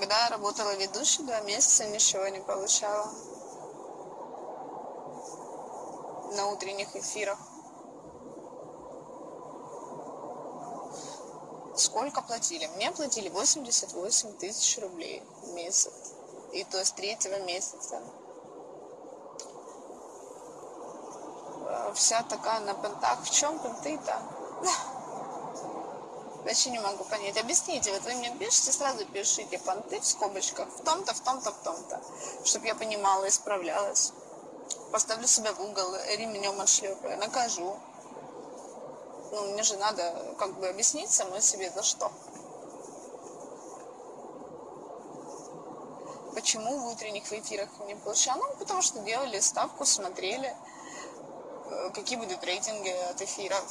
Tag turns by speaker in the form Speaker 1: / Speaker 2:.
Speaker 1: когда работала ведущей два месяца, ничего не получала. На утренних эфирах. Сколько платили? Мне платили 88 тысяч рублей в месяц. И то с третьего месяца. Э, Вся такая на понтах. В чем понты-то? Вообще не могу понять. Объясните, вот вы мне пишете, сразу пишите понты в скобочках, в том-то, в том-то, в том-то, чтобы я понимала и справлялась. Поставлю себя в угол, ремнем отшлепаю, накажу. Ну, мне же надо как бы объяснить самой себе за что. Почему в утренних эфирах не получала? Ну, потому что делали ставку, смотрели, э, какие будут рейтинги от эфиров.